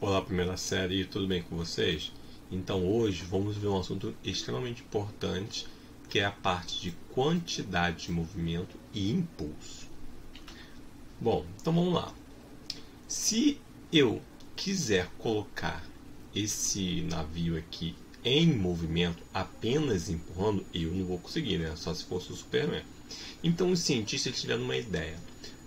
Olá, primeira série, tudo bem com vocês? Então, hoje vamos ver um assunto extremamente importante que é a parte de quantidade de movimento e impulso. Bom, então vamos lá. Se eu quiser colocar esse navio aqui em movimento apenas empurrando, eu não vou conseguir, né? Só se fosse o Superman. Então os cientistas tiveram uma ideia.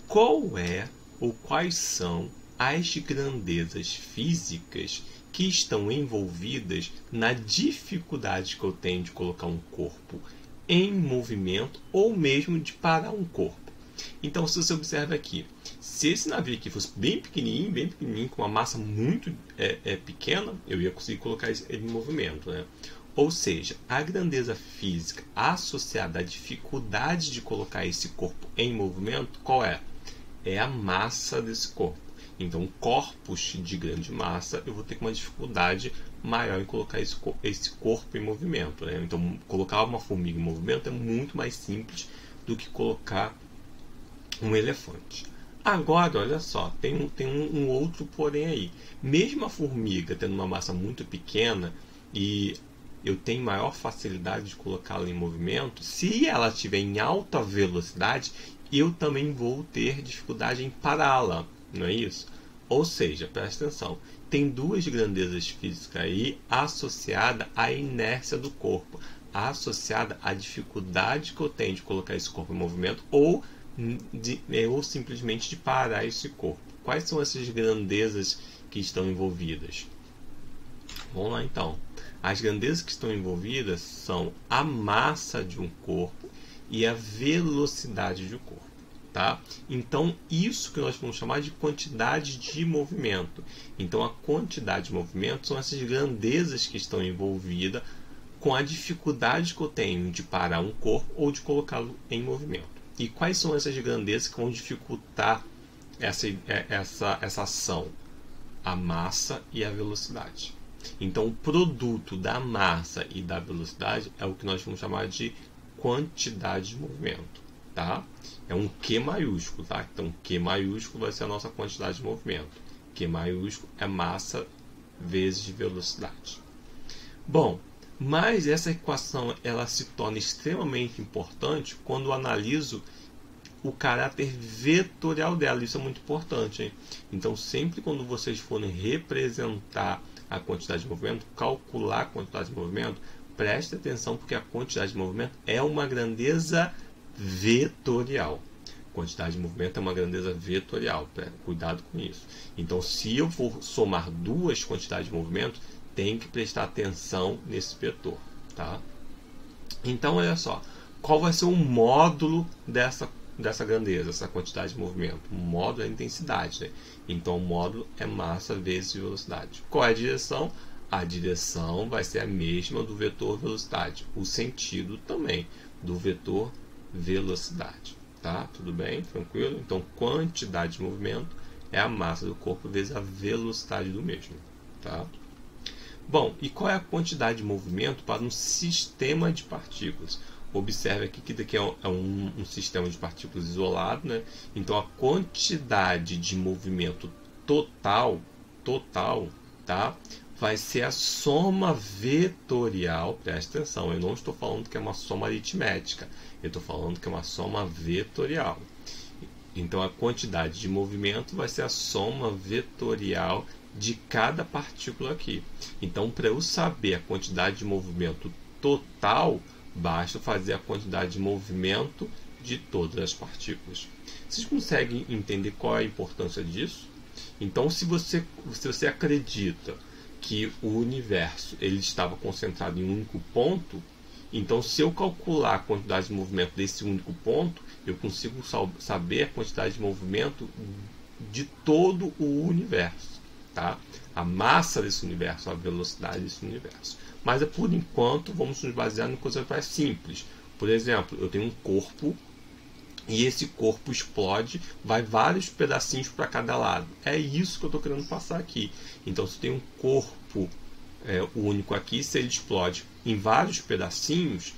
Qual é ou quais são as grandezas físicas que estão envolvidas na dificuldade que eu tenho de colocar um corpo em movimento ou mesmo de parar um corpo. Então, se você observa aqui, se esse navio aqui fosse bem pequenininho, bem pequenininho, com uma massa muito é, é, pequena, eu ia conseguir colocar ele em movimento, né? Ou seja, a grandeza física associada à dificuldade de colocar esse corpo em movimento, qual é? É a massa desse corpo. Então, corpos de grande massa, eu vou ter uma dificuldade maior em colocar esse, corpo em movimento. Né? Então, colocar uma formiga em movimento é muito mais simples do que colocar um elefante. Agora, olha só, tem, um, tem um, um outro porém aí. Mesmo a formiga tendo uma massa muito pequena e eu tenho maior facilidade de colocá-la em movimento, se ela estiver em alta velocidade, eu também vou ter dificuldade em pará-la não é isso? Ou seja, presta atenção, tem duas grandezas físicas aí associada à inércia do corpo, associada à dificuldade que eu tenho de colocar esse corpo em movimento ou, de, ou simplesmente de parar esse corpo. Quais são essas grandezas que estão envolvidas? Vamos lá então. As grandezas que estão envolvidas são a massa de um corpo e a velocidade do corpo. Tá? Então, isso que nós vamos chamar de quantidade de movimento. Então, a quantidade de movimento são essas grandezas que estão envolvidas com a dificuldade que eu tenho de parar um corpo ou de colocá-lo em movimento. E quais são essas grandezas que vão dificultar essa, é, essa, essa ação? A massa e a velocidade. Então, o produto da massa e da velocidade é o que nós vamos chamar de quantidade de movimento tá? É um Q maiúsculo, tá? Então, Q maiúsculo vai ser a nossa quantidade de movimento. Q maiúsculo é massa vezes velocidade. Bom, mas essa equação ela se torna extremamente importante quando analiso o caráter vetorial dela. Isso é muito importante. Hein? Então, sempre quando vocês forem representar a quantidade de movimento, calcular a quantidade de movimento, preste atenção porque a quantidade de movimento é uma grandeza vetorial. Quantidade de movimento é uma grandeza vetorial, cuidado com isso. Então, se eu for somar duas quantidades de movimento, tem que prestar atenção nesse vetor, tá? Então, olha só, qual vai ser o módulo dessa dessa grandeza, essa quantidade de movimento? O módulo é a intensidade, né? Então, o módulo é massa vezes velocidade. Qual é a direção? A direção vai ser a mesma do vetor velocidade. O sentido também do vetor velocidade. Tá? Tudo bem? Tranquilo? Então, quantidade de movimento é a massa do corpo vezes a velocidade do mesmo. Tá? Bom, e qual é a quantidade de movimento para um sistema de partículas? Observe aqui que daqui é um, é um, sistema de partículas isolado, né? Então a quantidade de movimento total, total, tá? Vai ser a soma vetorial. Presta atenção, eu não estou falando que é uma soma aritmética, eu estou falando que é uma soma vetorial. Então a quantidade de movimento vai ser a soma vetorial de cada partícula aqui. Então, para eu saber a quantidade de movimento total, basta fazer a quantidade de movimento de todas as partículas. Vocês conseguem entender qual é a importância disso? Então, se você, se você acredita que o universo ele estava concentrado em um único ponto, então se eu calcular a quantidade de movimento desse único ponto, eu consigo saber a quantidade de movimento de todo o universo, tá? A massa desse universo, a velocidade desse universo. Mas por enquanto vamos nos basear em coisas mais simples. Por exemplo, eu tenho um corpo e esse corpo explode, vai vários pedacinhos para cada lado. É isso que eu estou querendo passar aqui. Então, se tem um corpo é, único aqui, se ele explode em vários pedacinhos,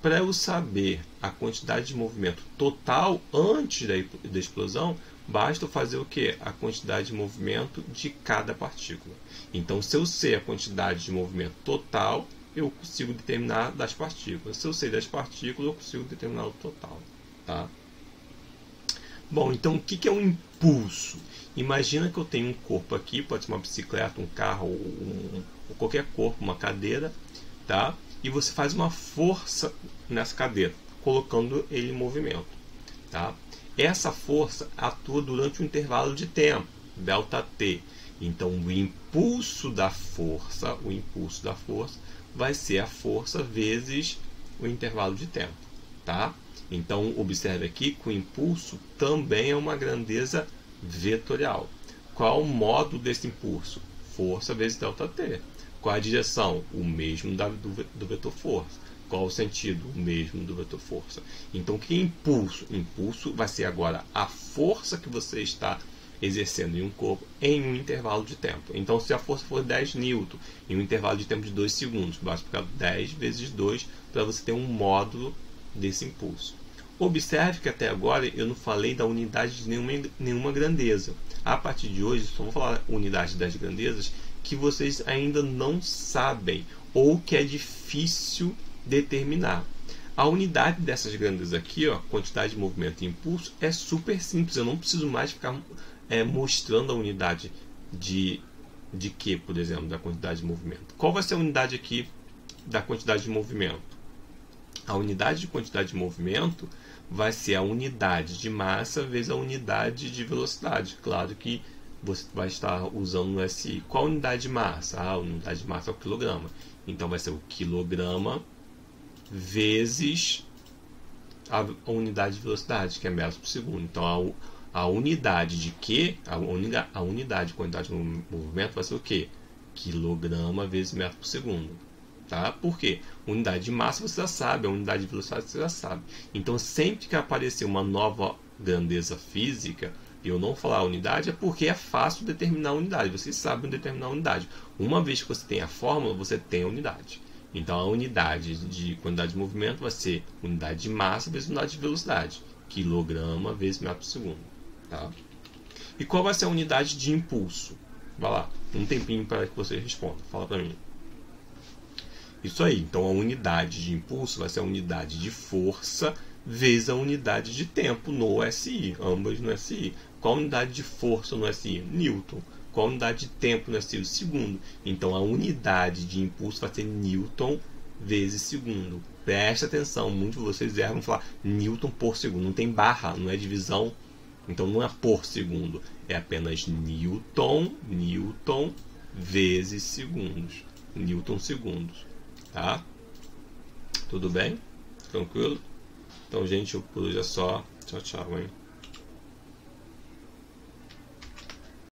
para eu saber a quantidade de movimento total antes da, da explosão, basta fazer o que? A quantidade de movimento de cada partícula. Então, se eu sei a quantidade de movimento total, eu consigo determinar das partículas. Se eu sei das partículas, eu consigo determinar o total. Tá? Bom, então o que é um impulso? Imagina que eu tenho um corpo aqui, pode ser uma bicicleta, um carro, um, qualquer corpo, uma cadeira, tá? E você faz uma força nessa cadeira, colocando ele em movimento, tá? Essa força atua durante um intervalo de tempo, delta t. Então, o impulso da força, o impulso da força vai ser a força vezes o intervalo de tempo, tá? Então, observe aqui que o impulso também é uma grandeza vetorial. Qual o modo desse impulso? Força vezes ΔT. Qual a direção? O mesmo do, do vetor força. Qual o sentido? O mesmo do vetor força. Então, que impulso? Impulso vai ser agora a força que você está exercendo em um corpo em um intervalo de tempo. Então, se a força for 10 newton em um intervalo de tempo de 2 segundos, basta ficar 10 vezes 2 para você ter um módulo desse impulso. Observe que até agora eu não falei da unidade de nenhuma, nenhuma grandeza. A partir de hoje, só vou falar unidade das grandezas que vocês ainda não sabem ou que é difícil determinar. A unidade dessas grandezas aqui, ó, quantidade de movimento e impulso, é super simples. Eu não preciso mais ficar é, mostrando a unidade de, de que, por exemplo, da quantidade de movimento. Qual vai ser a unidade aqui da quantidade de movimento? A unidade de quantidade de movimento vai ser a unidade de massa vezes a unidade de velocidade. Claro que você vai estar usando no SI. Qual a unidade de massa? Ah, a unidade de massa é o quilograma. Então vai ser o quilograma vezes a unidade de velocidade, que é metros por segundo. Então a, a unidade de que? A, a unidade de quantidade de movimento vai ser o que? Quilograma vezes metro por segundo. Tá? Por quê? Unidade de massa você já sabe, a unidade de velocidade você já sabe. Então, sempre que aparecer uma nova grandeza física, eu não falar unidade é porque é fácil determinar a unidade. Vocês sabem determinar a unidade. Uma vez que você tem a fórmula, você tem a unidade. Então, a unidade de quantidade de movimento vai ser unidade de massa vezes unidade de velocidade. Quilograma vezes metro por segundo. Tá? E qual vai ser a unidade de impulso? Vai lá, um tempinho para que você responda. Fala para mim. Isso aí. Então a unidade de impulso vai ser a unidade de força vezes a unidade de tempo no SI, ambas no SI. Qual a unidade de força no SI? Newton. Qual a unidade de tempo no SI? Segundo. Então a unidade de impulso vai ser Newton vezes segundo. Presta atenção, muitos de vocês erram falar Newton por segundo. Não tem barra, não é divisão. Então não é por segundo, é apenas Newton, Newton vezes segundos. Newton segundos. Tá? Tudo bem? Tranquilo? Então, gente, por hoje é só. Tchau, tchau, hein?